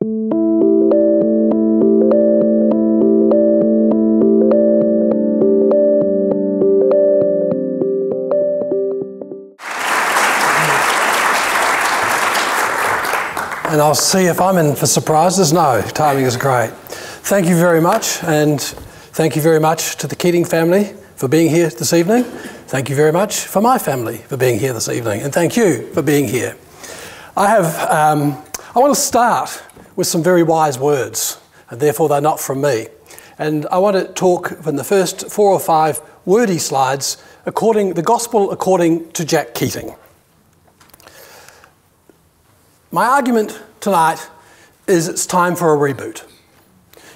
And I'll see if I'm in for surprises. No, timing is great. Thank you very much, and thank you very much to the Keating family for being here this evening. Thank you very much for my family for being here this evening, and thank you for being here. I have, um, I want to start with some very wise words, and therefore they're not from me. And I want to talk from the first four or five wordy slides according the gospel according to Jack Keating. My argument tonight is it's time for a reboot.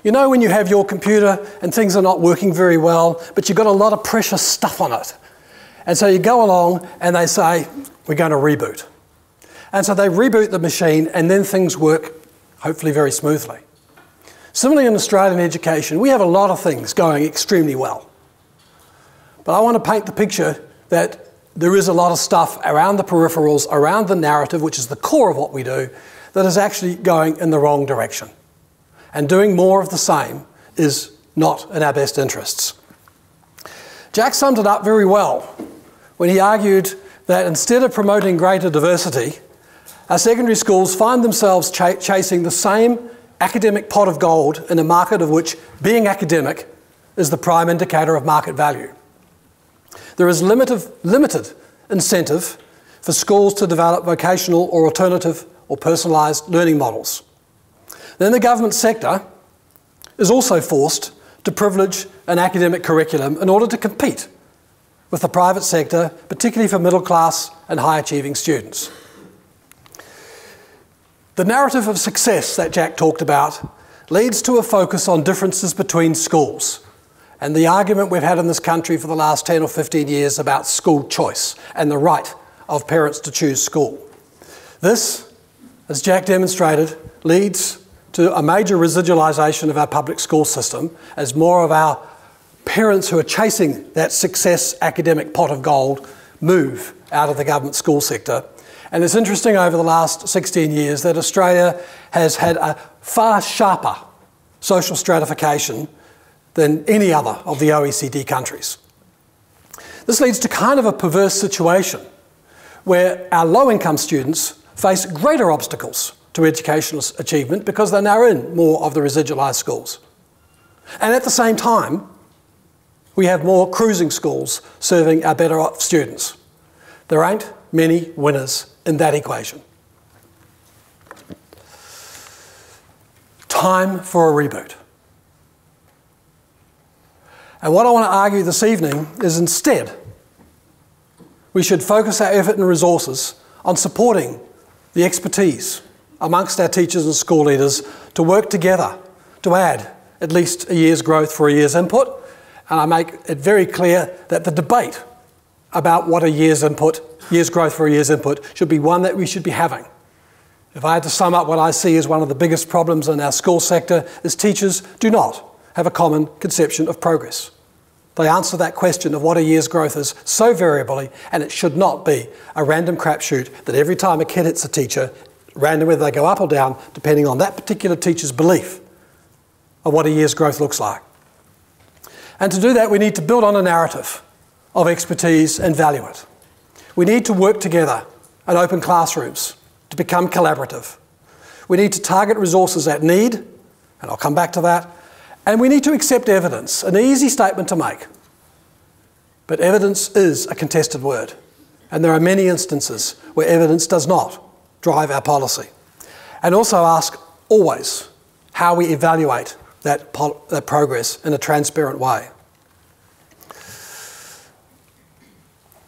You know, when you have your computer and things are not working very well, but you've got a lot of precious stuff on it. And so you go along and they say, We're going to reboot. And so they reboot the machine and then things work hopefully very smoothly. Similarly, in Australian education, we have a lot of things going extremely well. But I want to paint the picture that there is a lot of stuff around the peripherals, around the narrative, which is the core of what we do, that is actually going in the wrong direction. And doing more of the same is not in our best interests. Jack summed it up very well when he argued that instead of promoting greater diversity, our secondary schools find themselves ch chasing the same academic pot of gold in a market of which being academic is the prime indicator of market value. There is limited, limited incentive for schools to develop vocational or alternative or personalised learning models. Then the government sector is also forced to privilege an academic curriculum in order to compete with the private sector, particularly for middle class and high achieving students. The narrative of success that Jack talked about leads to a focus on differences between schools and the argument we've had in this country for the last 10 or 15 years about school choice and the right of parents to choose school. This, as Jack demonstrated, leads to a major residualisation of our public school system as more of our parents who are chasing that success academic pot of gold move out of the government school sector. And it's interesting over the last 16 years that Australia has had a far sharper social stratification than any other of the OECD countries. This leads to kind of a perverse situation where our low income students face greater obstacles to educational achievement because they're now in more of the residualised schools. And at the same time, we have more cruising schools serving our better off students. There ain't many winners in that equation. Time for a reboot. And what I want to argue this evening is instead, we should focus our effort and resources on supporting the expertise amongst our teachers and school leaders to work together to add at least a year's growth for a year's input. And I make it very clear that the debate about what a year's input, year's growth for a year's input, should be one that we should be having. If I had to sum up what I see as one of the biggest problems in our school sector is teachers do not have a common conception of progress. They answer that question of what a year's growth is so variably, and it should not be a random crapshoot that every time a kid hits a teacher, random whether they go up or down, depending on that particular teacher's belief of what a year's growth looks like. And to do that, we need to build on a narrative of expertise and value it. We need to work together and open classrooms to become collaborative. We need to target resources at need, and I'll come back to that, and we need to accept evidence, an easy statement to make. But evidence is a contested word, and there are many instances where evidence does not drive our policy. And also ask always how we evaluate that, that progress in a transparent way.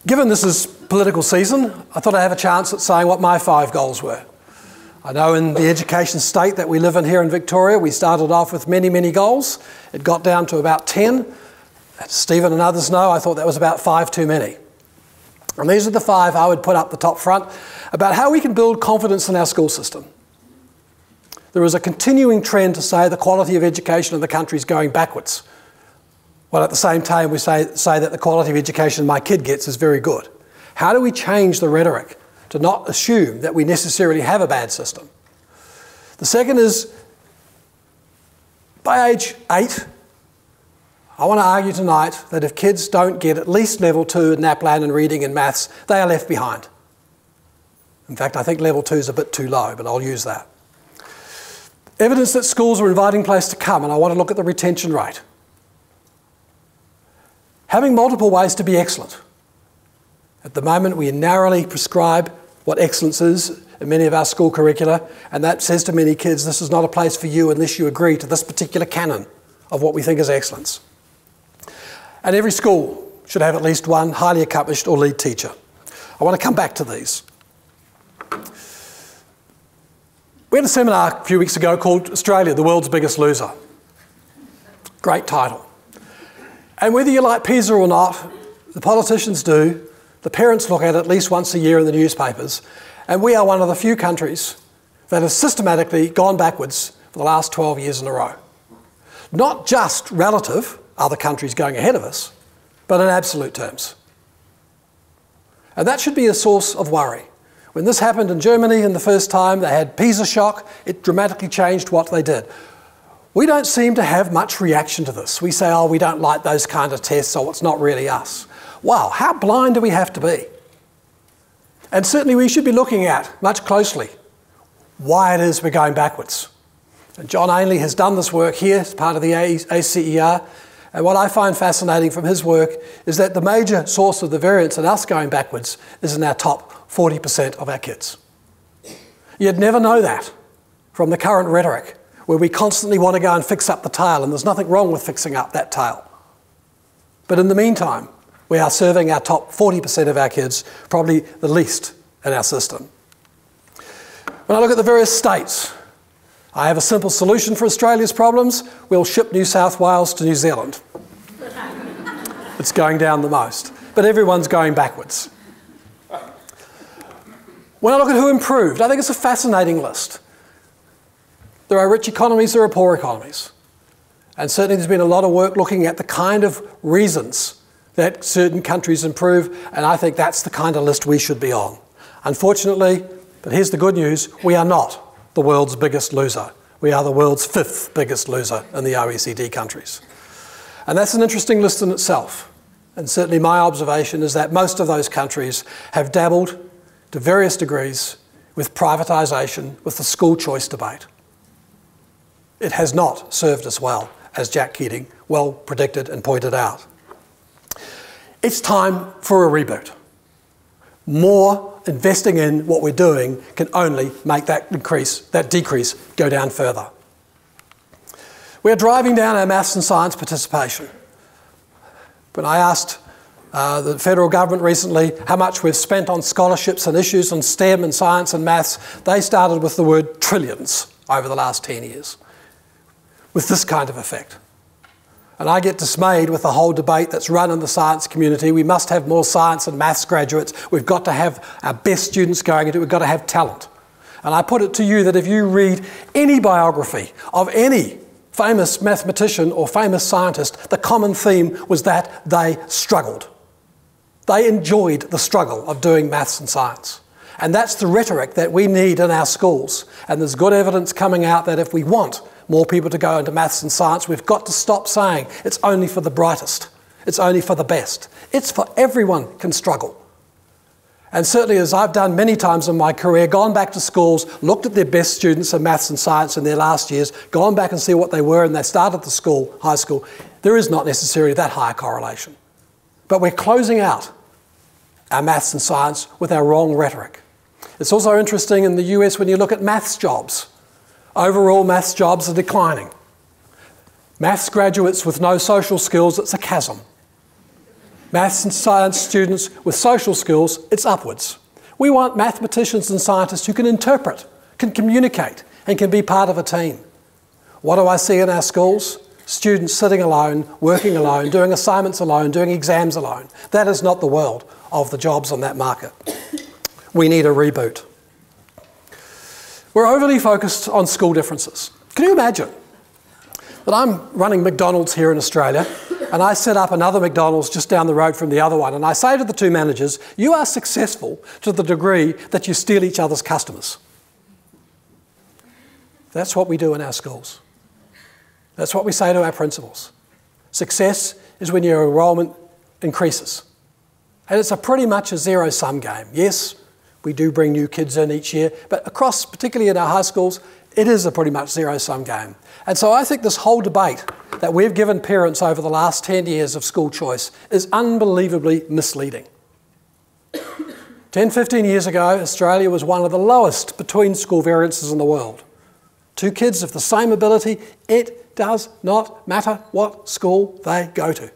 Given this is political season, I thought I'd have a chance at saying what my five goals were. I know in the education state that we live in here in Victoria, we started off with many, many goals. It got down to about 10. As Stephen and others know, I thought that was about five too many. And these are the five I would put up the top front about how we can build confidence in our school system. There is a continuing trend to say the quality of education in the country is going backwards. While at the same time we say, say that the quality of education my kid gets is very good. How do we change the rhetoric to not assume that we necessarily have a bad system. The second is by age eight, I want to argue tonight that if kids don't get at least level two in NAPLAN and reading and maths, they are left behind. In fact, I think level two is a bit too low, but I'll use that. Evidence that schools are inviting place to come, and I want to look at the retention rate. Having multiple ways to be excellent. At the moment, we narrowly prescribe what excellence is in many of our school curricula, and that says to many kids, this is not a place for you unless you agree to this particular canon of what we think is excellence. And every school should have at least one highly accomplished or lead teacher. I want to come back to these. We had a seminar a few weeks ago called Australia, the World's Biggest Loser. Great title. And whether you like PISA or not, the politicians do, the parents look at it at least once a year in the newspapers, and we are one of the few countries that has systematically gone backwards for the last 12 years in a row. Not just relative, other countries going ahead of us, but in absolute terms. And that should be a source of worry. When this happened in Germany in the first time, they had PISA shock, it dramatically changed what they did. We don't seem to have much reaction to this. We say, oh, we don't like those kind of tests, so it's not really us. Wow, how blind do we have to be? And certainly we should be looking at much closely why it is we're going backwards. And John Ainley has done this work here as part of the ACER. And what I find fascinating from his work is that the major source of the variance in us going backwards is in our top 40% of our kids. You'd never know that from the current rhetoric, where we constantly want to go and fix up the tail, and there's nothing wrong with fixing up that tail. But in the meantime, we are serving our top 40% of our kids probably the least in our system. When I look at the various states, I have a simple solution for Australia's problems. We'll ship New South Wales to New Zealand. it's going down the most. But everyone's going backwards. When I look at who improved, I think it's a fascinating list. There are rich economies, there are poor economies. And certainly there's been a lot of work looking at the kind of reasons that certain countries improve, and I think that's the kind of list we should be on. Unfortunately, but here's the good news we are not the world's biggest loser. We are the world's fifth biggest loser in the OECD countries. And that's an interesting list in itself. And certainly my observation is that most of those countries have dabbled to various degrees with privatisation, with the school choice debate. It has not served us well, as Jack Keating well predicted and pointed out. It's time for a reboot. More investing in what we're doing can only make that increase, that decrease go down further. We're driving down our maths and science participation. When I asked uh, the federal government recently how much we've spent on scholarships and issues on STEM and science and maths, they started with the word trillions over the last 10 years, with this kind of effect. And I get dismayed with the whole debate that's run in the science community. We must have more science and maths graduates. We've got to have our best students going into it. We've got to have talent. And I put it to you that if you read any biography of any famous mathematician or famous scientist, the common theme was that they struggled. They enjoyed the struggle of doing maths and science. And that's the rhetoric that we need in our schools. And there's good evidence coming out that if we want more people to go into maths and science. We've got to stop saying it's only for the brightest, it's only for the best. It's for everyone can struggle. And certainly, as I've done many times in my career, gone back to schools, looked at their best students in maths and science in their last years, gone back and see what they were, and they started the school, high school, there is not necessarily that high correlation. But we're closing out our maths and science with our wrong rhetoric. It's also interesting in the US when you look at maths jobs. Overall, maths jobs are declining. Maths graduates with no social skills, it's a chasm. Maths and science students with social skills, it's upwards. We want mathematicians and scientists who can interpret, can communicate, and can be part of a team. What do I see in our schools? Students sitting alone, working alone, doing assignments alone, doing exams alone. That is not the world of the jobs on that market. We need a reboot. We're overly focused on school differences. Can you imagine that I'm running McDonald's here in Australia and I set up another McDonald's just down the road from the other one and I say to the two managers, you are successful to the degree that you steal each other's customers. That's what we do in our schools. That's what we say to our principals. Success is when your enrolment increases. And it's a pretty much a zero sum game. Yes, we do bring new kids in each year, but across, particularly in our high schools, it is a pretty much zero sum game. And so I think this whole debate that we've given parents over the last 10 years of school choice is unbelievably misleading. 10, 15 years ago, Australia was one of the lowest between school variances in the world. Two kids of the same ability, it does not matter what school they go to.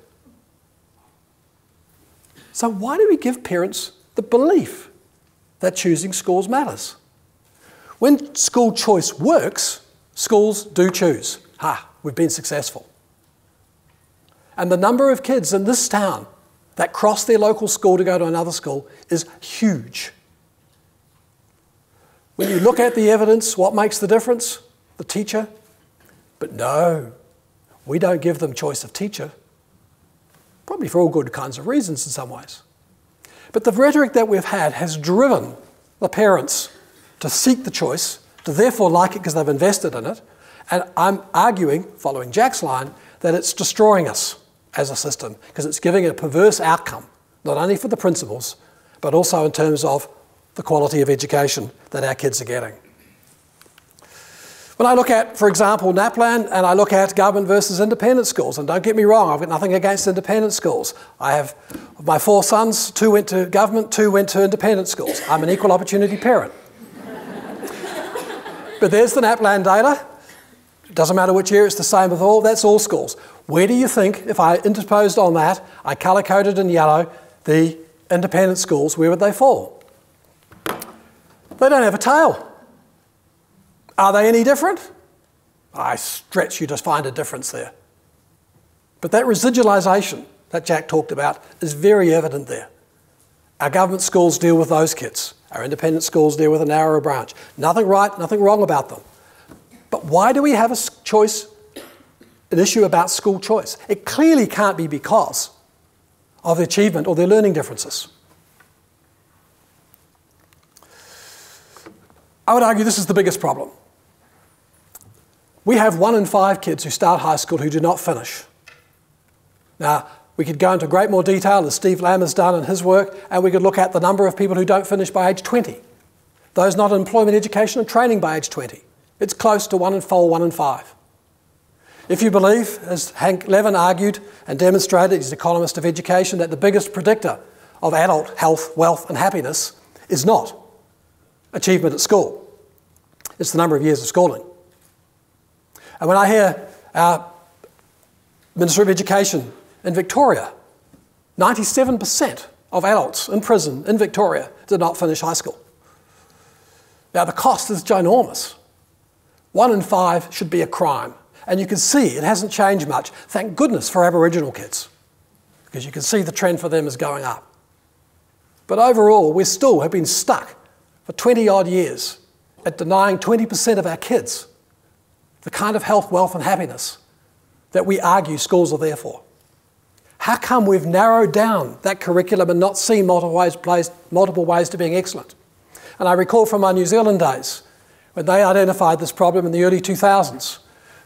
So, why do we give parents the belief that choosing schools matters? When school choice works, schools do choose. Ha, we've been successful. And the number of kids in this town that cross their local school to go to another school is huge. When you look at the evidence, what makes the difference? The teacher. But no, we don't give them choice of teacher. Probably for all good kinds of reasons in some ways. But the rhetoric that we've had has driven the parents to seek the choice, to therefore like it because they've invested in it. And I'm arguing, following Jack's line, that it's destroying us as a system because it's giving a perverse outcome, not only for the principals, but also in terms of the quality of education that our kids are getting. When I look at, for example, NAPLAN and I look at government versus independent schools, and don't get me wrong, I've got nothing against independent schools. I have my four sons, two went to government, two went to independent schools. I'm an equal opportunity parent. but there's the NAPLAN data. It doesn't matter which year, it's the same with all, that's all schools. Where do you think, if I interposed on that, I colour coded in yellow the independent schools, where would they fall? They don't have a tail. Are they any different? I stretch you to find a difference there. But that residualisation that Jack talked about is very evident there. Our government schools deal with those kids. Our independent schools deal with a narrower branch. Nothing right, nothing wrong about them. But why do we have a choice, an issue about school choice? It clearly can't be because of the achievement or their learning differences. I would argue this is the biggest problem. We have one in five kids who start high school who do not finish. Now, we could go into great more detail, as Steve Lamb has done in his work, and we could look at the number of people who don't finish by age 20. Those not in employment, education, and training by age 20. It's close to one in four, one in five. If you believe, as Hank Levin argued and demonstrated, he's an economist of education, that the biggest predictor of adult health, wealth, and happiness is not achievement at school, it's the number of years of schooling. And when I hear our Minister of Education in Victoria, 97% of adults in prison in Victoria did not finish high school. Now, the cost is ginormous. One in five should be a crime. And you can see it hasn't changed much. Thank goodness for Aboriginal kids, because you can see the trend for them is going up. But overall, we still have been stuck for 20 odd years at denying 20% of our kids the kind of health, wealth, and happiness that we argue schools are there for. How come we've narrowed down that curriculum and not seen multiple ways, multiple ways to being excellent? And I recall from my New Zealand days when they identified this problem in the early 2000s.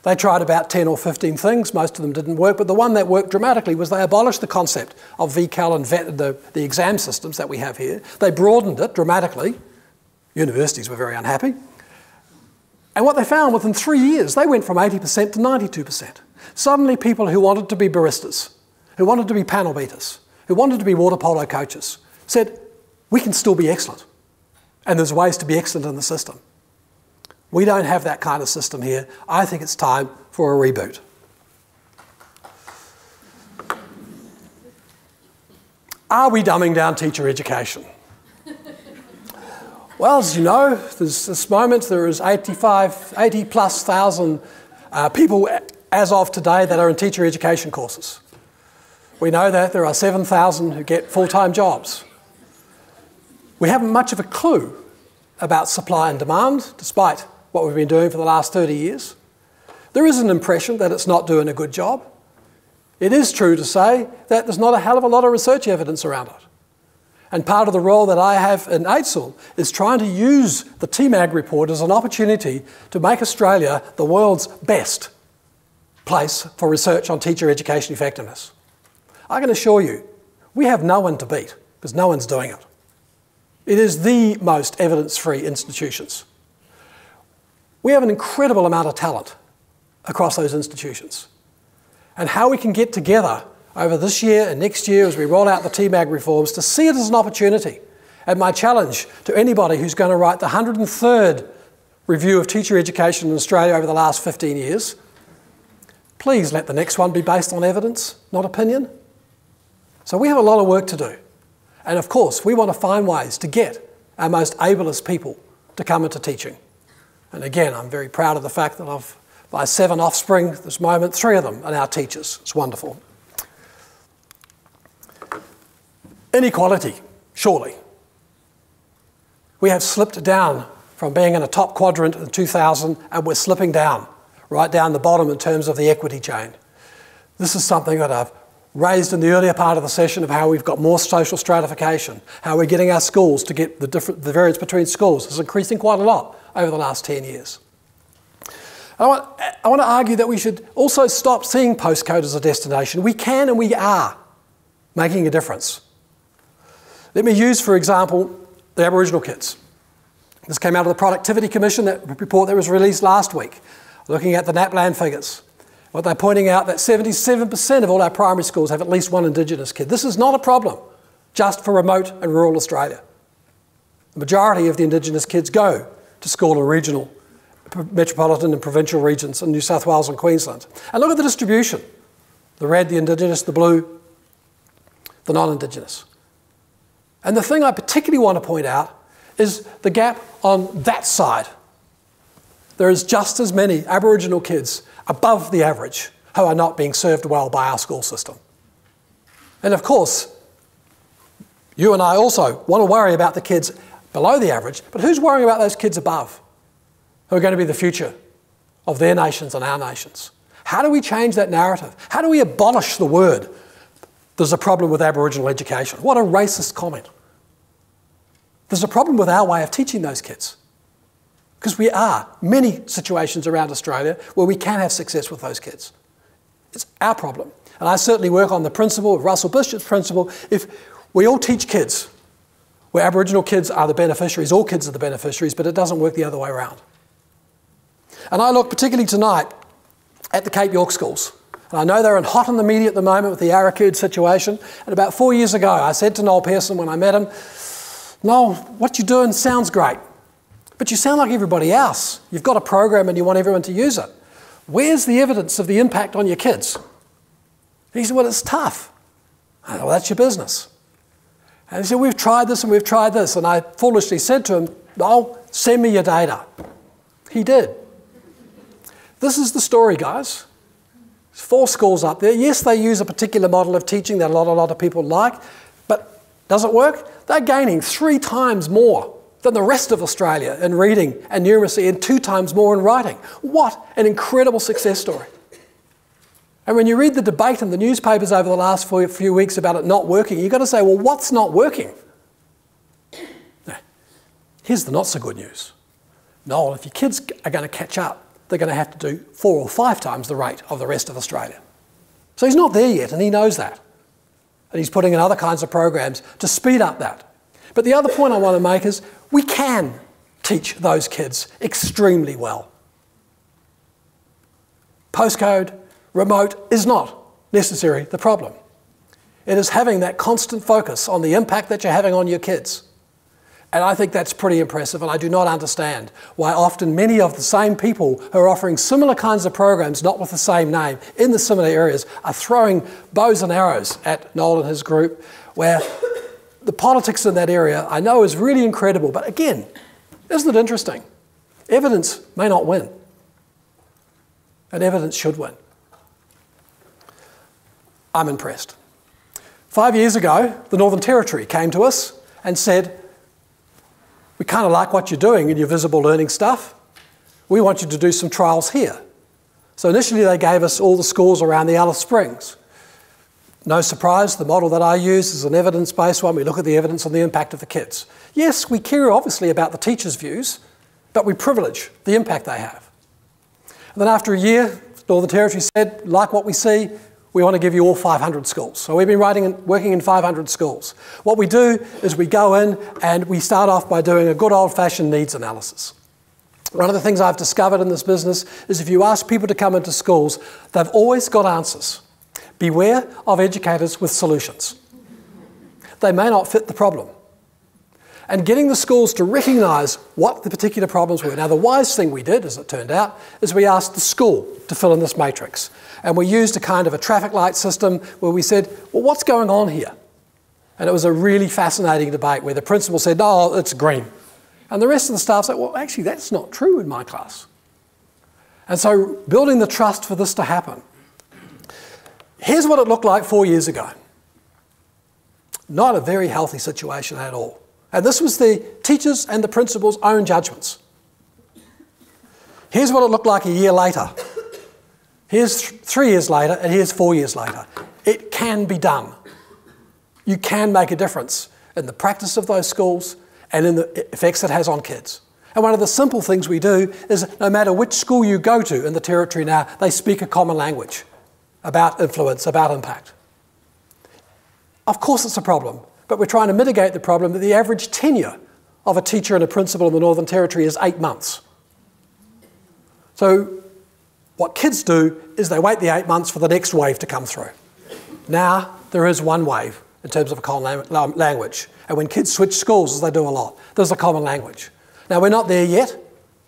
They tried about 10 or 15 things, most of them didn't work, but the one that worked dramatically was they abolished the concept of VCAL and VET, the, the exam systems that we have here. They broadened it dramatically. Universities were very unhappy. And what they found within three years, they went from 80% to 92%. Suddenly, people who wanted to be baristas, who wanted to be panel beaters, who wanted to be water polo coaches, said, We can still be excellent. And there's ways to be excellent in the system. We don't have that kind of system here. I think it's time for a reboot. Are we dumbing down teacher education? Well, as you know, there's this moment there is 85, 80 plus thousand uh, people as of today that are in teacher education courses. We know that there are 7,000 who get full-time jobs. We haven't much of a clue about supply and demand, despite what we've been doing for the last 30 years. There is an impression that it's not doing a good job. It is true to say that there's not a hell of a lot of research evidence around it. And part of the role that I have in AITSL is trying to use the TEMAG report as an opportunity to make Australia the world's best place for research on teacher education effectiveness. I can assure you, we have no one to beat because no one's doing it. It is the most evidence free institutions. We have an incredible amount of talent across those institutions. And how we can get together over this year and next year as we roll out the TEMAG reforms to see it as an opportunity. And my challenge to anybody who's going to write the 103rd review of teacher education in Australia over the last 15 years, please let the next one be based on evidence, not opinion. So we have a lot of work to do. And of course, we want to find ways to get our most ablest people to come into teaching. And again, I'm very proud of the fact that I've, my seven offspring this moment, three of them are now teachers. It's wonderful. Inequality, surely. We have slipped down from being in a top quadrant in 2000 and we're slipping down, right down the bottom in terms of the equity chain. This is something that I've raised in the earlier part of the session of how we've got more social stratification, how we're getting our schools to get the, different, the variance between schools is increasing quite a lot over the last 10 years. I want, I want to argue that we should also stop seeing postcode as a destination. We can and we are making a difference. Let me use, for example, the Aboriginal kids. This came out of the Productivity Commission, that report that was released last week, looking at the NAPLAN figures. What they're pointing out that 77% of all our primary schools have at least one Indigenous kid. This is not a problem just for remote and rural Australia. The majority of the Indigenous kids go to school in regional, metropolitan and provincial regions in New South Wales and Queensland. And look at the distribution. The red, the Indigenous, the blue, the non-Indigenous. And the thing I particularly want to point out is the gap on that side. There is just as many Aboriginal kids above the average who are not being served well by our school system. And of course, you and I also want to worry about the kids below the average, but who's worrying about those kids above who are going to be the future of their nations and our nations? How do we change that narrative? How do we abolish the word there's a problem with Aboriginal education? What a racist comment. There's a problem with our way of teaching those kids. Because we are many situations around Australia where we can have success with those kids. It's our problem. And I certainly work on the principle, Russell Bishop's principle, if we all teach kids, where Aboriginal kids are the beneficiaries, all kids are the beneficiaries, but it doesn't work the other way around. And I look particularly tonight at the Cape York schools. I know they're in hot in the media at the moment with the Aurukun situation. And about four years ago, I said to Noel Pearson when I met him, Noel, what you're doing sounds great. But you sound like everybody else. You've got a program and you want everyone to use it. Where's the evidence of the impact on your kids? He said, Well, it's tough. I said, Well, that's your business. And he said, We've tried this and we've tried this. And I foolishly said to him, Oh, send me your data. He did. This is the story, guys. Four schools up there. Yes, they use a particular model of teaching that a lot, a lot of people like, but does it work? They're gaining three times more than the rest of Australia in reading and numeracy and two times more in writing. What an incredible success story. And when you read the debate in the newspapers over the last few weeks about it not working, you've got to say, well, what's not working? Here's the not so good news. Noel, if your kids are going to catch up, they're going to have to do four or five times the rate of the rest of Australia. So he's not there yet, and he knows that. And he's putting in other kinds of programs to speed up that. But the other point I want to make is we can teach those kids extremely well. Postcode, remote is not necessarily the problem. It is having that constant focus on the impact that you're having on your kids. And I think that's pretty impressive, and I do not understand why often many of the same people who are offering similar kinds of programs, not with the same name, in the similar areas, are throwing bows and arrows at Noel and his group, where the politics in that area I know is really incredible. But again, isn't it interesting? Evidence may not win, and evidence should win. I'm impressed. Five years ago, the Northern Territory came to us and said, We kind of like what you're doing in your visible learning stuff. We want you to do some trials here. So initially, they gave us all the schools around the Alice Springs. no surprise, the model that I use is an evidence based one. We look at the evidence on the impact of the kids. Yes, we care obviously about the teachers' views, but we privilege the impact they have. And then after a year, Northern Territory said, like what we see, we want to give you all 500 schools. So we've been writing and working in 500 schools. What we do is we go in and we start off by doing a good old fashioned needs analysis. One of the things I've discovered in this business is if you ask people to come into schools, they've always got answers. Beware of educators with solutions. They may not fit the problem. And getting the schools to recognise what the particular problems were. Now, the wise thing we did, as it turned out, is we asked the school to fill in this matrix. And we used a kind of a traffic light system where we said, well, what's going on here? And it was a really fascinating debate where the principal said, no, it's green. And the rest of the staff said, well, actually, that's not true in my class. And so, building the trust for this to happen. Here's what it looked like four years ago. Not a very healthy situation at all. And this was the teachers and the principal's own judgments. Here's what it looked like a year later. Here's th- three years later, and here's four years later. It can be done. You can make a difference in the practice of those schools and in the effects it has on kids. And one of the simple things we do is no matter which school you go to in the territory now, they speak a common language about influence, about impact. Of course, it's a problem, but we're trying to mitigate the problem that the average tenure of a teacher and a principal in the Northern Territory is eight months. So, what kids do is they wait the eight months for the next wave to come through. Now, there is one wave in terms of a common language. And when kids switch schools, as they do a lot, there's a common language. Now, we're not there yet,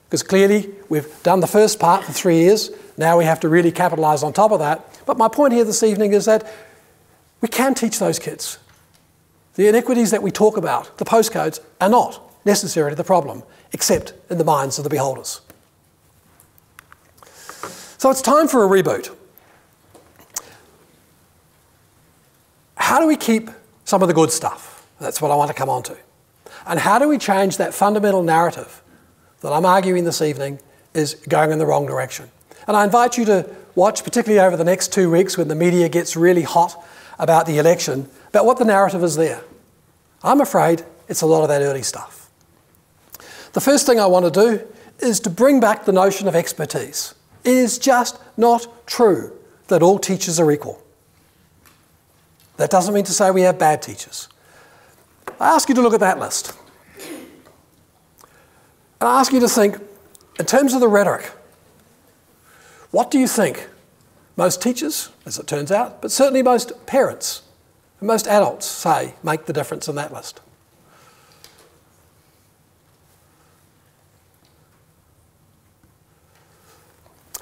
because clearly we've done the first part for three years. Now we have to really capitalise on top of that. But my point here this evening is that we can teach those kids. The inequities that we talk about, the postcodes, are not necessarily the problem, except in the minds of the beholders. So it's time for a reboot. How do we keep some of the good stuff? That's what I want to come on to. And how do we change that fundamental narrative that I'm arguing this evening is going in the wrong direction? And I invite you to watch, particularly over the next two weeks when the media gets really hot about the election, about what the narrative is there. I'm afraid it's a lot of that early stuff. The first thing I want to do is to bring back the notion of expertise. It is just not true that all teachers are equal. That doesn't mean to say we have bad teachers. I ask you to look at that list. And I ask you to think, in terms of the rhetoric, what do you think most teachers, as it turns out, but certainly most parents most adults say make the difference in that list?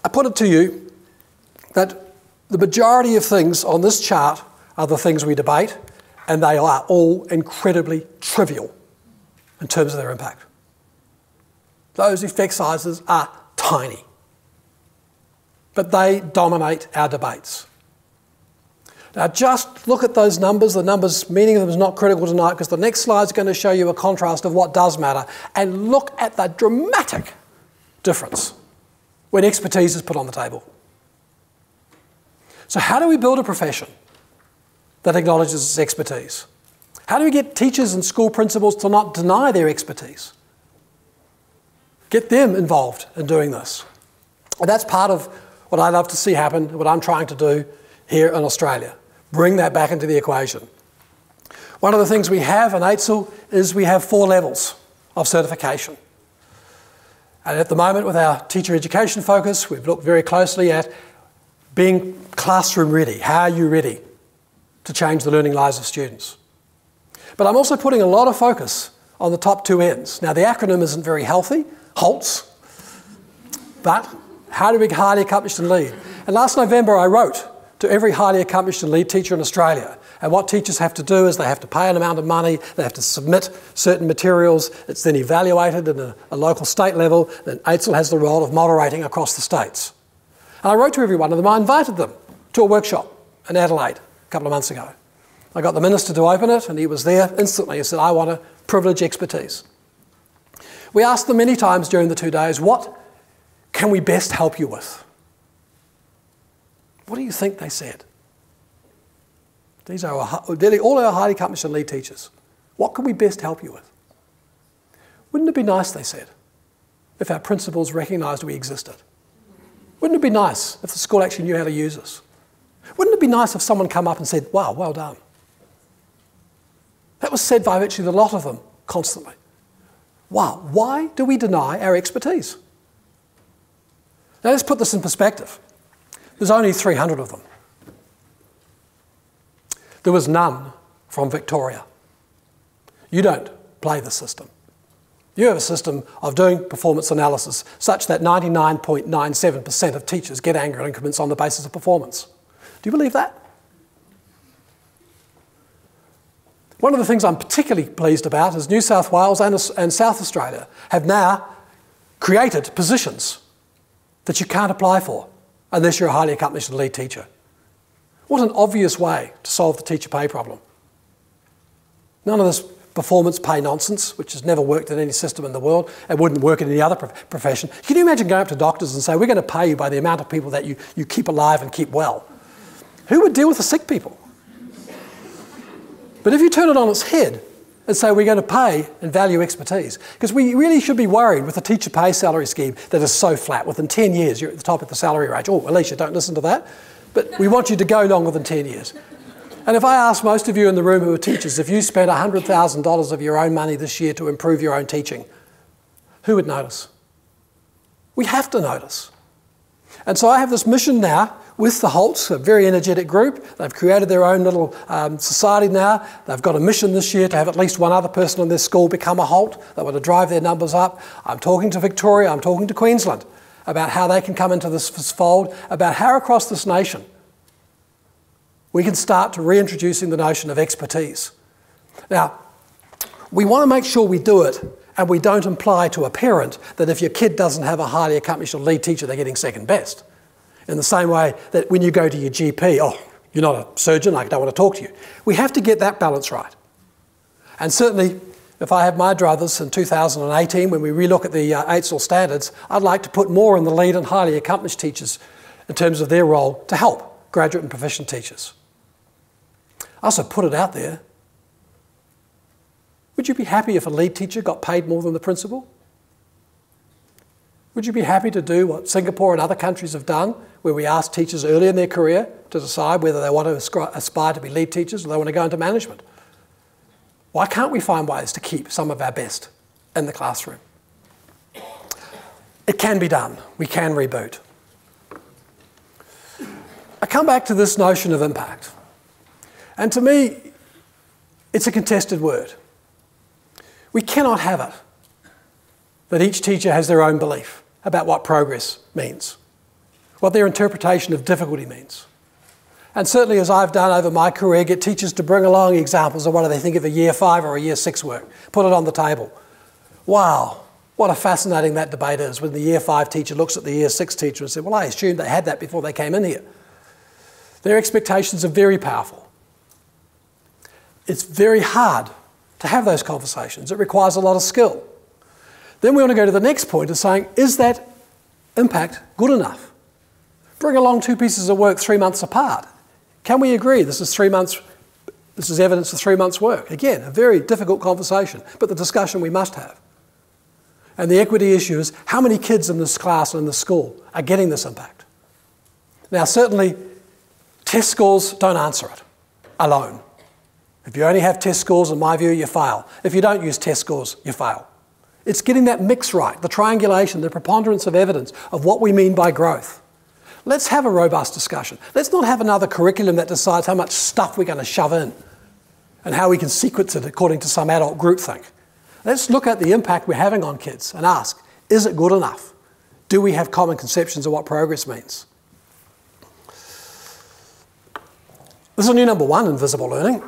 I put it to you that the majority of things on this chart are the things we debate, and they are all incredibly trivial in terms of their impact. Those effect sizes are tiny but they dominate our debates. Now, just look at those numbers. The numbers, meaning of them is not critical tonight because the next slide is going to show you a contrast of what does matter. And look at the dramatic difference when expertise is put on the table. So, how do we build a profession that acknowledges its expertise? How do we get teachers and school principals to not deny their expertise? Get them involved in doing this. And that's part of what I love to see happen, what I'm trying to do here in Australia. Bring that back into the equation. One of the things we have in AITSL is we have four levels of certification. And at the moment, with our teacher education focus, we've looked very closely at being classroom ready. How are you ready to change the learning lives of students? But I'm also putting a lot of focus on the top two ends. Now, the acronym isn't very healthy, HALTS, but how to be highly accomplished and lead. And last November, I wrote to every highly accomplished and lead teacher in Australia. And what teachers have to do is they have to pay an amount of money, they have to submit certain materials, it's then evaluated at a, a local state level, and AITSL has the role of moderating across the states. And I wrote to every one of them, I invited them to a workshop in Adelaide a couple of months ago. I got the minister to open it, and he was there instantly. He said, I want to privilege expertise. We asked them many times during the two days, what can we best help you with? What do you think they said? These are our, all our highly accomplished and lead teachers. What can we best help you with? Wouldn't it be nice, they said, if our principals recognised we existed? Wouldn't it be nice if the school actually knew how to use us? Wouldn't it be nice if someone come up and said, wow, well done? That was said by virtually the lot of them constantly. Wow, why do we deny our expertise? Now let's put this in perspective. There's only 300 of them. There was none from Victoria. You don't play the system. You have a system of doing performance analysis such that 99.97% of teachers get annual increments on the basis of performance. Do you believe that? One of the things I'm particularly pleased about is New South Wales and, and South Australia have now created positions that you can't apply for unless you're a highly accomplished lead teacher. What an obvious way to solve the teacher pay problem. None of this performance pay nonsense, which has never worked in any system in the world and wouldn't work in any other profession. Can you imagine going up to doctors and say, we're going to pay you by the amount of people that you, you keep alive and keep well? Who would deal with the sick people? But if you turn it on its head and say we're going to pay and value expertise, because we really should be worried with a teacher pay salary scheme that is so flat. Within 10 years, you're at the top of the salary range. Oh, Alicia, don't listen to that. But we want you to go longer than 10 years. And if I ask most of you in the room who are teachers, if you spent $100,000 of your own money this year to improve your own teaching, who would notice? We have to notice. And so I have this mission now with the HALTs, a very energetic group. They've created their own little um, society now. They've got a mission this year to have at least one other person in their school become a HALT. They want to drive their numbers up. I'm talking to Victoria, I'm talking to Queensland about how they can come into this fold, about how across this nation we can start to reintroducing the notion of expertise. Now, we want to make sure we do it and we don't imply to a parent that if your kid doesn't have a highly accomplished lead teacher, they're getting second best. In the same way that when you go to your GP, oh, you're not a surgeon, I don't want to talk to you. We have to get that balance right. And certainly, if I have my druthers in 2018, when we relook at the uh, standards, I'd like to put more in the lead and highly accomplished teachers in terms of their role to help graduate and proficient teachers. I also put it out there. Would you be happy if a lead teacher got paid more than the principal? Would you be happy to do what Singapore and other countries have done, where we ask teachers early in their career to decide whether they want to aspire to be lead teachers or they want to go into management? Why can't we find ways to keep some of our best in the classroom? It can be done. We can reboot. I come back to this notion of impact. And to me, it's a contested word. We cannot have it that each teacher has their own belief about what progress means, what their interpretation of difficulty means. And certainly, as I've done over my career, get teachers to bring along examples of what they think of a year five or a year six work, put it on the table. Wow, what a fascinating that debate is when the year five teacher looks at the year six teacher and says, Well, I assumed they had that before they came in here. Their expectations are very powerful. It's very hard to have those conversations, it requires a lot of skill. Then we want to go to the next point of saying, is that impact good enough? Bring along two pieces of work three months apart. Can we agree this is three months, this is evidence of three months' work? Again, a very difficult conversation, but the discussion we must have. And the equity issue is how many kids in this class and in the school are getting this impact? Now, certainly, test scores don't answer it alone. If you only have test scores, in my view, you fail. If you don't use test scores, you fail. It's getting that mix right, the triangulation, the preponderance of evidence of what we mean by growth. Let's have a robust discussion. Let's not have another curriculum that decides how much stuff we're going to shove in and how we can sequence it according to some adult groupthink. Let's look at the impact we're having on kids and ask, is it good enough? Do we have common conceptions of what progress means? This is new number one in visible learning.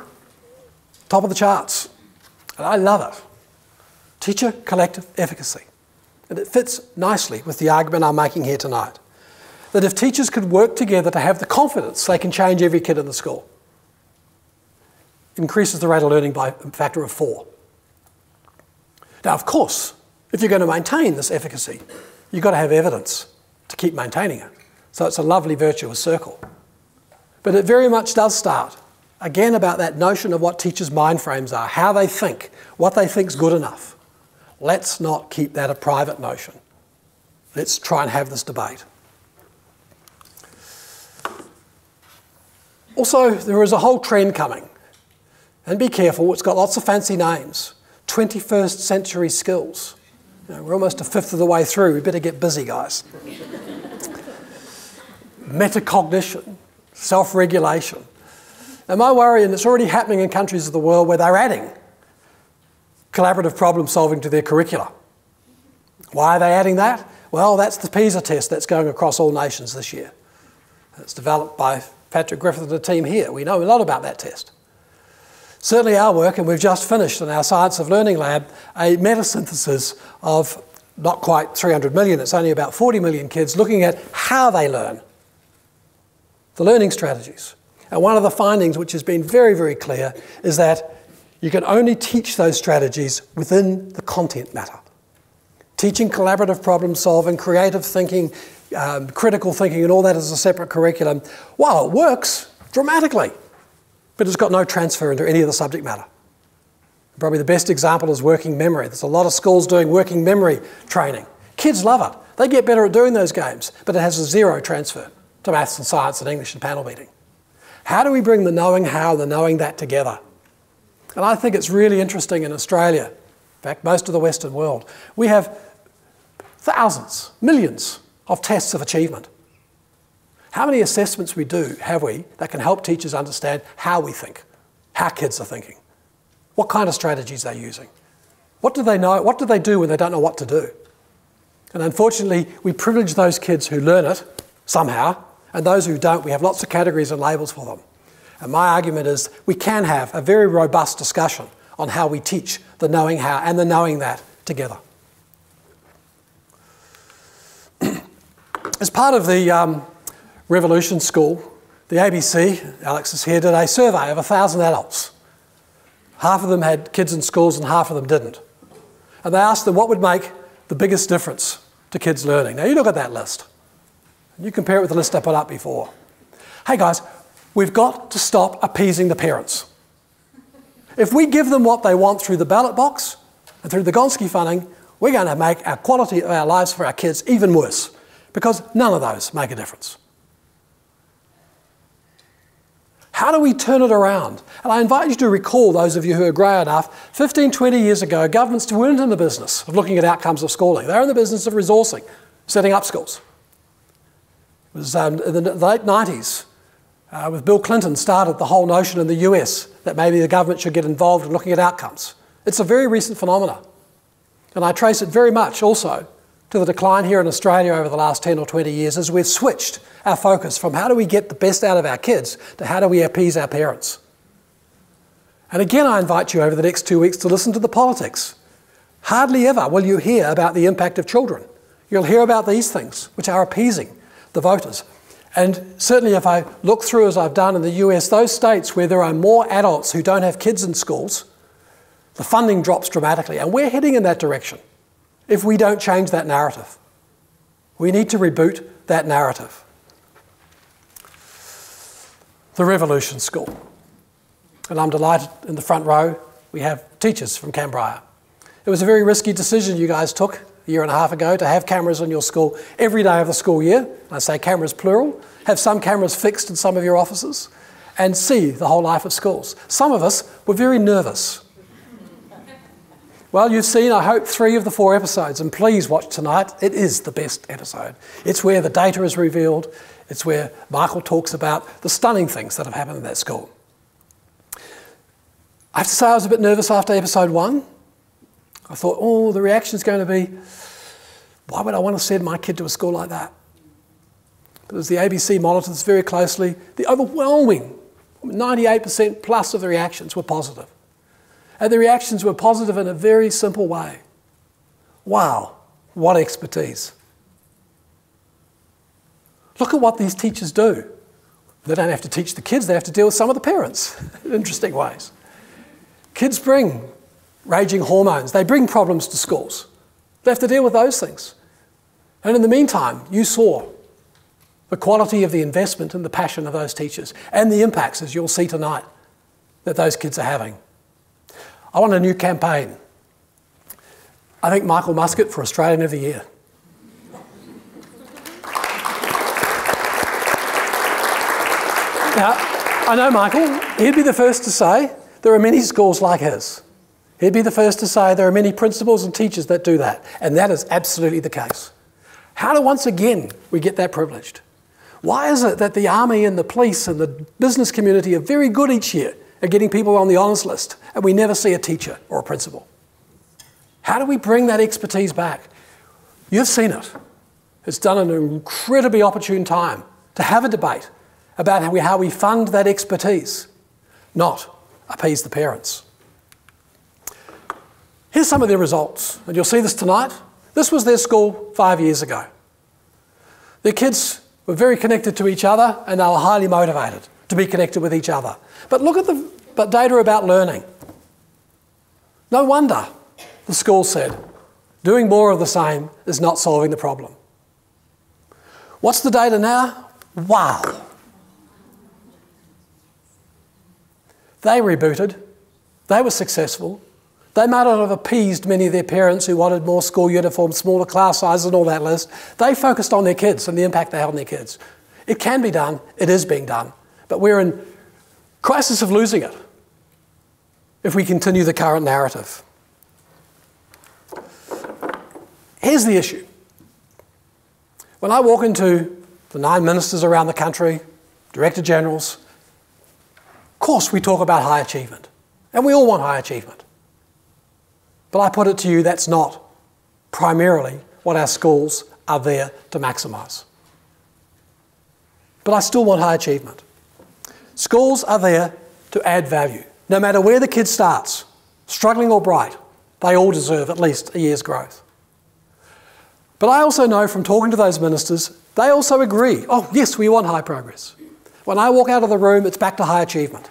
Top of the charts. And I love it teacher collective efficacy. And it fits nicely with the argument I'm making here tonight. That if teachers could work together to have the confidence they can change every kid in the school, increases the rate of learning by a factor of four. Now, of course, if you're going to maintain this efficacy, you've got to have evidence to keep maintaining it. So it's a lovely virtuous circle. But it very much does start again about that notion of what teachers' mind frames are, how they think, what they think's good enough. Let's not keep that a private notion. Let's try and have this debate. Also, there is a whole trend coming. And be careful, it's got lots of fancy names. 21st century skills. You know, we're almost a fifth of the way through. We better get busy, guys. Metacognition, self regulation. And my worry, and it's already happening in countries of the world where they're adding collaborative problem solving to their curricula. Why are they adding that? Well, that's the PISA test that's going across all nations this year. It's developed by Patrick Griffin and the team here. We know a lot about that test. Certainly, our work, and we've just finished in our Science of Learning lab a metasynthesis of not quite 300 million, it's only about 40 million kids looking at how they learn, the learning strategies. And one of the findings, which has been very, very clear, is that you can only teach those strategies within the content matter. Teaching collaborative problem solving, creative thinking, um, critical thinking, and all that as a separate curriculum, while it works dramatically, but it's got no transfer into any of the subject matter. Probably the best example is working memory. There's a lot of schools doing working memory training. Kids love it. They get better at doing those games, but it has a zero transfer to maths and science and English and panel beating. How do we bring the knowing how, the knowing that together? And I think it's really interesting in Australia, in fact, most of the Western world. We have thousands, millions of tests of achievement. How many assessments we do have we that can help teachers understand how we think, how kids are thinking, what kind of strategies they're using, what do they know, what do they do when they don't know what to do? And unfortunately, we privilege those kids who learn it somehow and those who don't, we have lots of categories and labels for them. And my argument is we can have a very robust discussion on how we teach the knowing how and the knowing that together. As part of the um, Revolution School, the ABC, Alex is here, did a survey of 1,000 adults. Half of them had kids in schools and half of them didn't. And they asked them what would make the biggest difference to kids learning. Now you look at that list. You compare it with the list I put up before. Hey guys, we've got to stop appeasing the parents. If we give them what they want through the ballot box and through the Gonski funding, we're going to make our quality of our lives for our kids even worse because none of those make a difference. How do we turn it around? And I invite you to recall, those of you who are grey enough, 15, 20 years ago, governments weren't in the business of looking at outcomes of schooling. They're in the business of resourcing, setting up schools. It was um, in the late 90s, uh, with Bill Clinton, started the whole notion in the US that maybe the government should get involved in looking at outcomes. It's a very recent phenomenon. And I trace it very much also to the decline here in Australia over the last 10 or 20 years as we've switched our focus from how do we get the best out of our kids to how do we appease our parents. And again, I invite you over the next two weeks to listen to the politics. Hardly ever will you hear about the impact of children. You'll hear about these things, which are appeasing the voters. And certainly, if I look through as I've done in the US, those states where there are more adults who don't have kids in schools, the funding drops dramatically. And we're heading in that direction if we don't change that narrative. We need to reboot that narrative. The Revolution School. And I'm delighted in the front row we have teachers from Kambrya. It was a very risky decision you guys took a year and a half ago to have cameras in your school every day of the school year. I say cameras plural. Have some cameras fixed in some of your offices and see the whole life of schools. Some of us were very nervous. Well, you've seen, I hope, three of the four episodes, and please watch tonight. It is the best episode. It's where the data is revealed, it's where Michael talks about the stunning things that have happened in that school. I have to say, I was a bit nervous after episode one. I thought, oh, the reaction's going to be, why would I want to send my kid to a school like that? But as the ABC monitors very closely, the overwhelming 98% plus of the reactions were positive. And the reactions were positive in a very simple way. Wow, what expertise. Look at what these teachers do. They don't have to teach the kids, they have to deal with some of the parents in interesting ways. Kids bring raging hormones. They bring problems to schools. They have to deal with those things. And in the meantime, you saw the quality of the investment and the passion of those teachers and the impacts, as you'll see tonight, that those kids are having. I want a new campaign. I think Michael Muscat for Australian of the Year. Now, I know Michael, he'd be the first to say there are many schools like his. He'd be the first to say there are many principals and teachers that do that, and that is absolutely the case. How do once again we get that privileged? Why is it that the army and the police and the business community are very good each year at getting people on the honours list, and we never see a teacher or a principal? How do we bring that expertise back? You've seen it. It's done an incredibly opportune time to have a debate about how we, how we fund that expertise, not appease the parents. Here's some of their results, and you'll see this tonight. This was their school five years ago. Their kids were very connected to each other and they were highly motivated to be connected with each other. But look at the but data about learning. No wonder the school said doing more of the same is not solving the problem. What's the data now? Wow. They rebooted, they were successful. They might not have appeased many of their parents who wanted more school uniforms, smaller class sizes, and all that list. They focused on their kids and the impact they had on their kids. It can be done, it is being done, but we're in crisis of losing it if we continue the current narrative. Here's the issue. When I walk into the nine ministers around the country, director generals, of course, we talk about high achievement, and we all want high achievement. But I put it to you, that's not primarily what our schools are there to maximise. But I still want high achievement. Schools are there to add value. No matter where the kid starts, struggling or bright, they all deserve at least a year's growth. But I also know from talking to those ministers, they also agree oh, yes, we want high progress. When I walk out of the room, it's back to high achievement.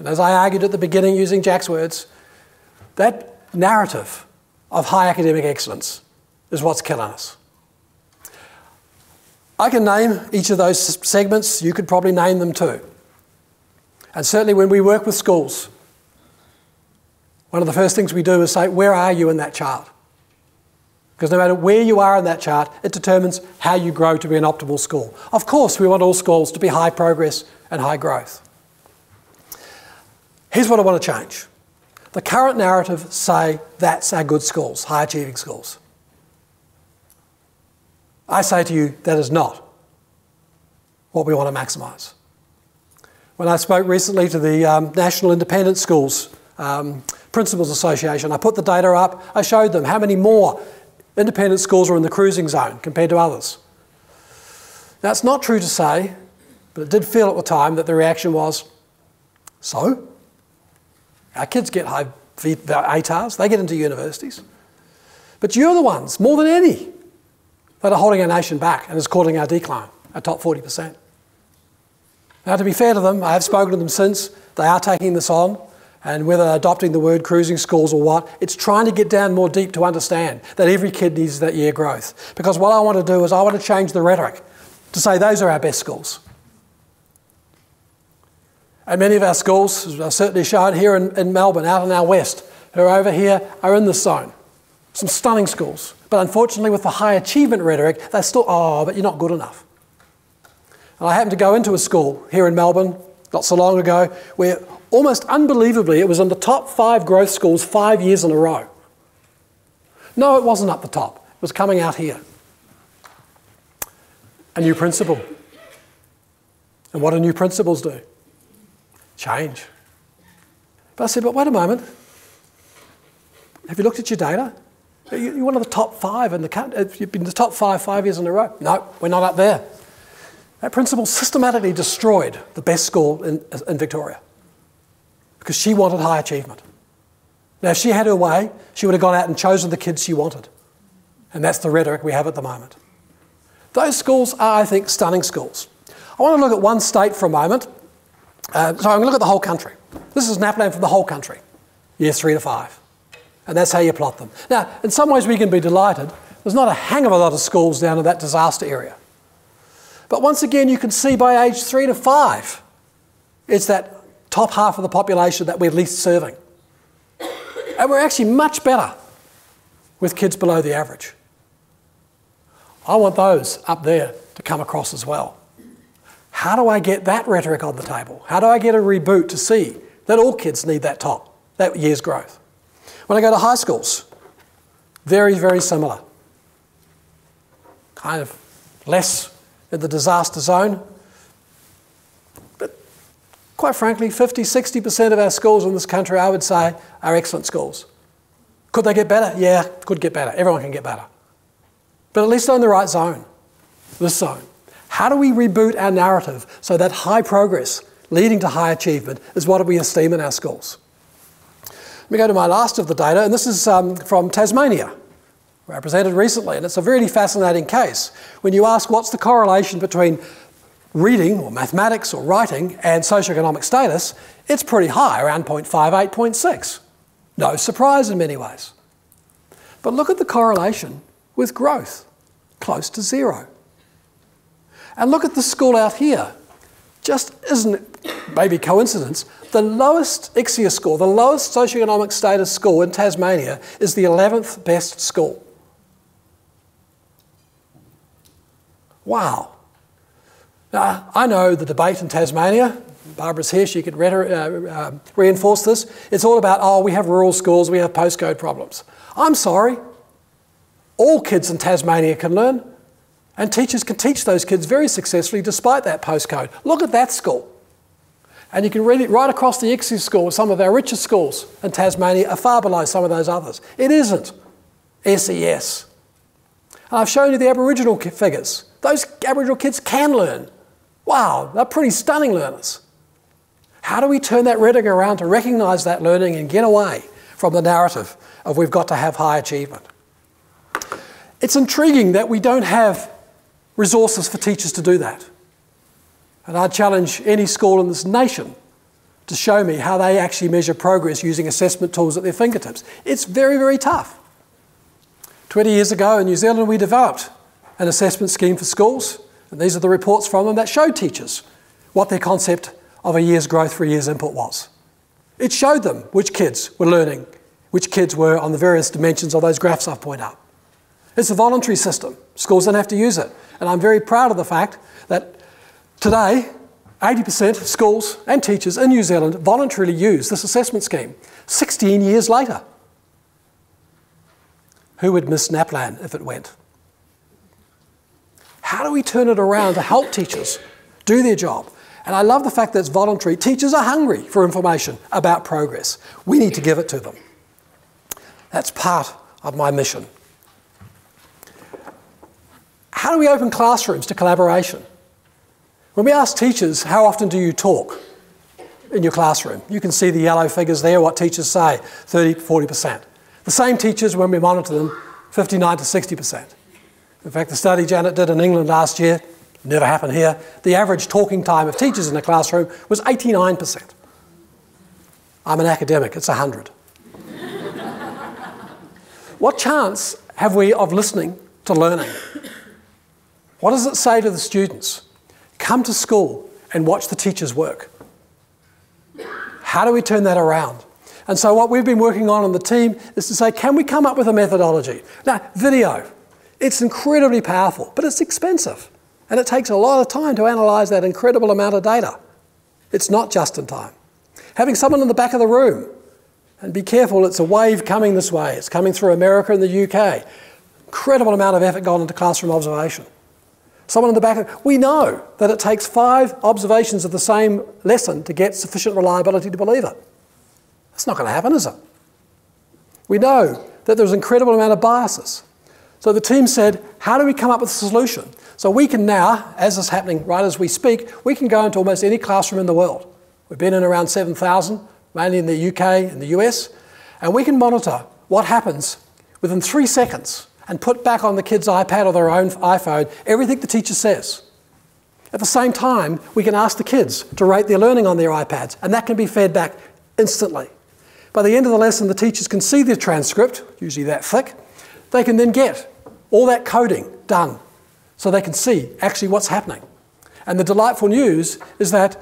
And as I argued at the beginning using Jack's words, that narrative of high academic excellence is what's killing us. I can name each of those segments, you could probably name them too. And certainly when we work with schools, one of the first things we do is say, Where are you in that chart? Because no matter where you are in that chart, it determines how you grow to be an optimal school. Of course, we want all schools to be high progress and high growth. Here's what I want to change. The current narrative say that's our good schools, high achieving schools. I say to you, that is not what we want to maximise. When I spoke recently to the um, National Independent Schools um, Principals Association, I put the data up, I showed them how many more independent schools are in the cruising zone compared to others. It's not true to say, but it did feel at the time that the reaction was, so? Our kids get high ATARs, they get into universities. But you're the ones, more than any, that are holding our nation back and is causing our decline, our top 40%. Now, to be fair to them, I have spoken to them since, they are taking this on and whether adopting the word cruising schools or what, it's trying to get down more deep to understand that every kid needs that year growth. Because what I want to do is I want to change the rhetoric to say those are our best schools. And many of our schools, are certainly shown here in, in Melbourne, out in our west, who are over here, are in this zone. Some stunning schools. But unfortunately, with the high achievement rhetoric, they're still, oh, but you're not good enough. And I happened to go into a school here in Melbourne not so long ago where almost unbelievably, it was in the top five growth schools five years in a row. No, it wasn't up the top. It was coming out here. A new principal. And what do new principals do? Change. But I said, but wait a moment. Have you looked at your data? You're one of the top five in the country. Uh, you've been the top five five years in a row. No, we're not up there. That principal systematically destroyed the best school in, in Victoria because she wanted high achievement. Now, if she had her way, she would have gone out and chosen the kids she wanted. And that's the rhetoric we have at the moment. Those schools are, I think, stunning schools. I want to look at one state for a moment. Uh, so I'm going to look at the whole country. This is an NAPLAN for the whole country, years three to five. And that's how you plot them. Now, in some ways, we can be delighted. There's not a hang of a lot of schools down in that disaster area. But once again, you can see by age three to five, it's that top half of the population that we're least serving. And we're actually much better with kids below the average. I want those up there to come across as well. How do I get that rhetoric on the table? How do I get a reboot to see that all kids need that top, that year's growth? When I go to high schools, very, very similar. Kind of less in the disaster zone. But quite frankly, 50, 60% of our schools in this country, I would say, are excellent schools. Could they get better? Yeah, could get better. Everyone can get better. But at least they're in the right zone, this zone. How do we reboot our narrative so that high progress leading to high achievement is what we esteem in our schools? Let me go to my last of the data, and this is um, from Tasmania, where I presented recently, and it's a really fascinating case. When you ask what's the correlation between reading or mathematics or writing and socioeconomic status, it's pretty high, around 0.58, 0.6. No surprise in many ways. But look at the correlation with growth, close to zero. And look at the school out here. Just isn't it, maybe coincidence, the lowest ICSEA score, the lowest socioeconomic status score in Tasmania is the 11th best school. Wow. Now, I know the debate in Tasmania. Barbara's here, she could re uh, uh, reinforce this. It's all about, oh, we have rural schools, we have postcode problems. I'm sorry. All kids in Tasmania can learn, and teachers can teach those kids very successfully despite that postcode. Look at that school. And you can read it right across the ICSEA School, some of our richest schools in Tasmania are far below some of those others. It isn't SES. And I've shown you the Aboriginal figures. Those Aboriginal kids can learn. Wow, they're pretty stunning learners. How do we turn that rhetoric around to recognise that learning and get away from the narrative of we've got to have high achievement? It's intriguing that we don't have resources for teachers to do that. And I challenge any school in this nation to show me how they actually measure progress using assessment tools at their fingertips. It's very, very tough. 20 years ago in New Zealand, we developed an assessment scheme for schools, and these are the reports from them that showed teachers what their concept of a year's growth for a year's input was. It showed them which kids were learning, which kids were on the various dimensions of those graphs I've pointed out. It's a voluntary system. Schools don't have to use it. And I'm very proud of the fact that Today, 80% of schools and teachers in New Zealand voluntarily use this assessment scheme, 16 years later. Who would miss NAPLAN if it went? How do we turn it around to help teachers do their job? And I love the fact that it's voluntary. Teachers are hungry for information about progress. We need to give it to them. That's part of my mission. How do we open classrooms to collaboration? When we ask teachers, how often do you talk in your classroom? You can see the yellow figures there, what teachers say 30, 40%. The same teachers, when we monitor them, 59 to 60%. In fact, the study Janet did in England last year, never happened here, the average talking time of teachers in a classroom was 89%. I'm an academic, it's 100. what chance have we of listening to learning? What does it say to the students? Come to school and watch the teachers work. How do we turn that around? And so, what we've been working on on the team is to say, can we come up with a methodology? Now, video, it's incredibly powerful, but it's expensive. And it takes a lot of time to analyse that incredible amount of data. It's not just in time. Having someone in the back of the room, and be careful, it's a wave coming this way, it's coming through America and the UK. Incredible amount of effort gone into classroom observation. Someone in the back, we know that it takes five observations of the same lesson to get sufficient reliability to believe it. That's not going to happen, is it? We know that there's an incredible amount of biases. So the team said, how do we come up with a solution? So we can now, as is happening right as we speak, we can go into almost any classroom in the world. We've been in around 7,000, mainly in the UK and the US, and we can monitor what happens within three seconds and put back on the kid's iPad or their own iPhone everything the teacher says. At the same time, we can ask the kids to rate their learning on their iPads, and that can be fed back instantly. By the end of the lesson, the teachers can see the transcript, usually that thick. They can then get all that coding done so they can see actually what's happening. And the delightful news is that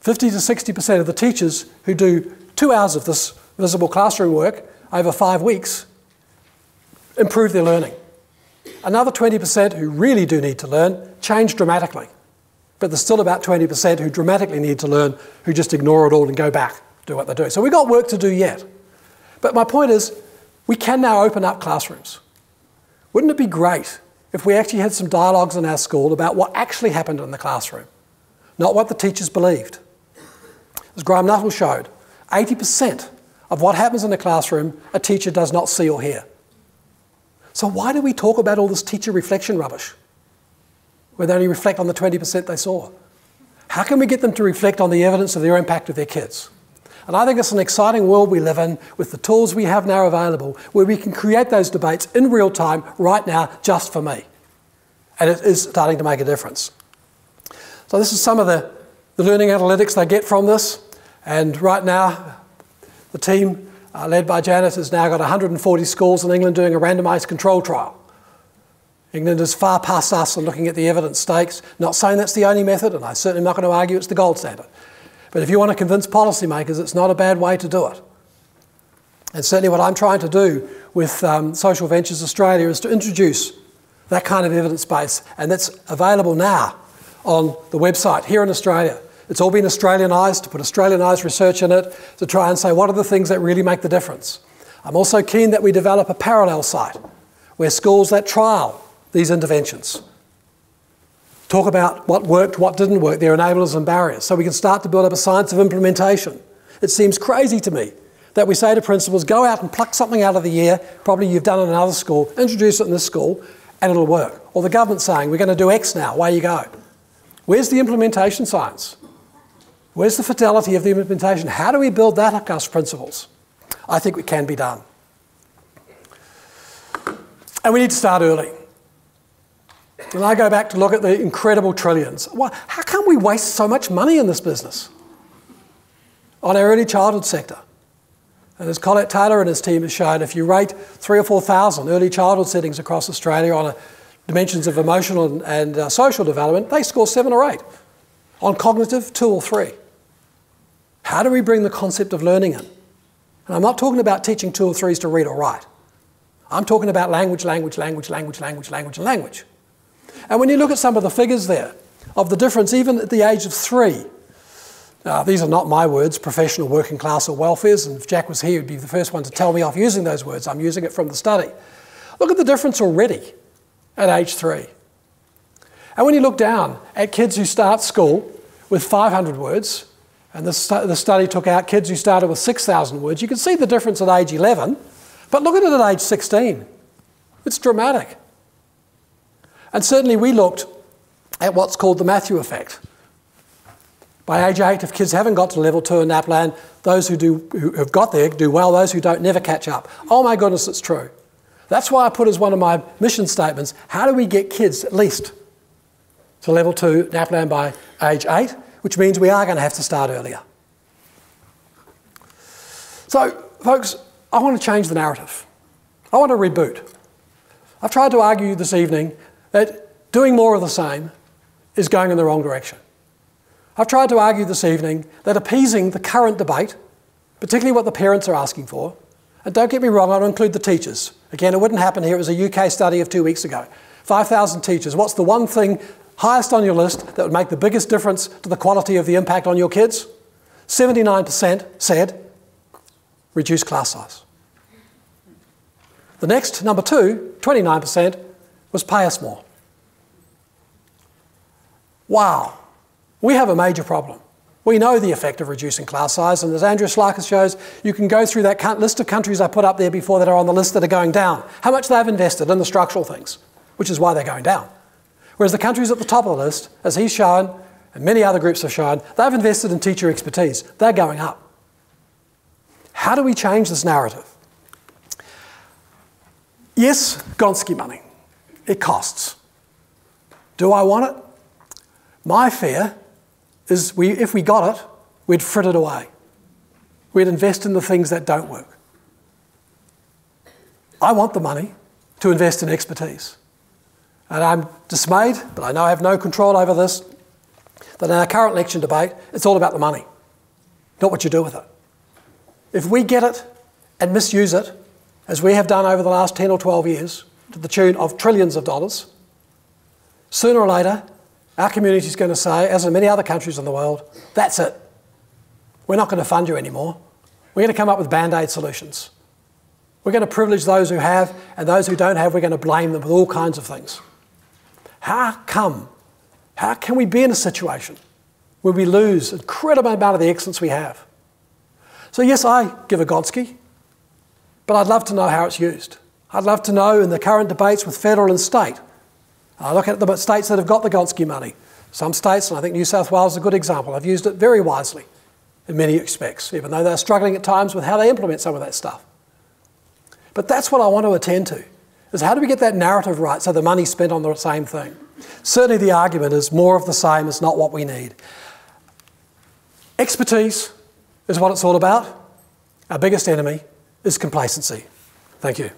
50 to 60% of the teachers who do two hours of this visible classroom work over five weeks improve their learning. Another 20% who really do need to learn change dramatically. But there's still about 20% who dramatically need to learn who just ignore it all and go back, do what they're doing. So we've got work to do yet. But my point is, we can now open up classrooms. Wouldn't it be great if we actually had some dialogues in our school about what actually happened in the classroom, not what the teachers believed? As Graham Nuthall showed, 80% of what happens in the classroom a teacher does not see or hear. So why do we talk about all this teacher reflection rubbish? Where they only reflect on the 20% they saw. How can we get them to reflect on the evidence of their impact with their kids? And I think it's an exciting world we live in with the tools we have now available where we can create those debates in real time right now just for me. And it is starting to make a difference. So this is some of the, the learning analytics they get from this. And right now, the team uh, led by Janet, has now got 140 schools in England doing a randomised control trial. England is far past us in looking at the evidence stakes, not saying that's the only method, and I certainly am not going to argue it's the gold standard. But if you want to convince policymakers, it's not a bad way to do it. And certainly what I'm trying to do with um, Social Ventures Australia is to introduce that kind of evidence base, and that's available now on the website here in Australia. It's all been Australianised, to put Australianised research in it, to try and say what are the things that really make the difference. I'm also keen that we develop a parallel site where schools that trial these interventions talk about what worked, what didn't work, their enablers and barriers, so we can start to build up a science of implementation. It seems crazy to me that we say to principals, go out and pluck something out of the year, probably you've done it in another school, introduce it in this school, and it'll work. Or the government saying, we're going to do X now, away you go. Where's the implementation science? Where's the fidelity of the implementation? How do we build that across principles? I think it can be done. And we need to start early. When I go back to look at the incredible trillions, well, how come we waste so much money in this business on our early childhood sector? And as Collette Tayler and his team have shown, if you rate three or 4,000 early childhood settings across Australia on dimensions of emotional and, and uh, social development, they score seven or eight. On cognitive, two or three. How do we bring the concept of learning in? And I'm not talking about teaching two or threes to read or write. I'm talking about language, language, language, language, language, language, and language. And when you look at some of the figures there of the difference, even at the age of three, uh, these are not my words, professional, working class, or welfares, and if Jack was here, he'd be the first one to tell me off using those words. I'm using it from the study. Look at the difference already at age three. And when you look down at kids who start school with 500 words, and the, stu study took out kids who started with 6,000 words, you can see the difference at age 11, but look at it at age 16. It's dramatic. And certainly we looked at what's called the Matthew effect. By age 8, if kids haven't got to level 2 in NAPLAN, those who, do, who have got there do well, those who don't never catch up. Oh my goodness, it's true. That's why I put as one of my mission statements, how do we get kids at least to level 2 NAPLAN by age 8, which means we are going to have to start earlier. So, folks, I want to change the narrative. I want to reboot. I've tried to argue this evening that doing more of the same is going in the wrong direction. I've tried to argue this evening that appeasing the current debate, particularly what the parents are asking for, and don't get me wrong, I'll include the teachers. Again, it wouldn't happen here. It was a UK study of two weeks ago. 5,000 teachers. What's the one thing highest on your list that would make the biggest difference to the quality of the impact on your kids? 79% said reduce class size. The next, number two, 29%, was pay us more. Wow, we have a major problem. We know the effect of reducing class size, and as Andrew Schleicher shows, you can go through that list of countries I put up there before that are on the list that are going down. How much they've invested in the structural things, which is why they're going down. Whereas the countries at the top of the list, as he's shown, and many other groups have shown, they've invested in teacher expertise. They're going up. How do we change this narrative? Yes, Gonski money. It costs. Do I want it? My fear is we, if we got it, we'd frit it away. We'd invest in the things that don't work. I want the money to invest in expertise. And I'm dismayed, but I know I have no control over this, that in our current election debate, it's all about the money, not what you do with it. If we get it and misuse it, as we have done over the last 10 or 12 years, to the tune of trillions of dollars, sooner or later, our community is going to say, as in many other countries in the world, that's it. We're not going to fund you anymore. We're going to come up with band aid solutions. We're going to privilege those who have, and those who don't have, we're going to blame them with all kinds of things. How come? How can we be in a situation where we lose an incredible amount of the excellence we have? So, yes, I give a Gonski, but I'd love to know how it's used. I'd love to know in the current debates with federal and state. I look at the states that have got the Gonski money. Some states, and I think New South Wales is a good example, have used it very wisely in many respects, even though they're struggling at times with how they implement some of that stuff. But that's what I want to attend to, is how do we get that narrative right so the money's spent on the same thing? Certainly the argument is more of the same is not what we need. Expertise is what it's all about. Our biggest enemy is complacency. Thank you.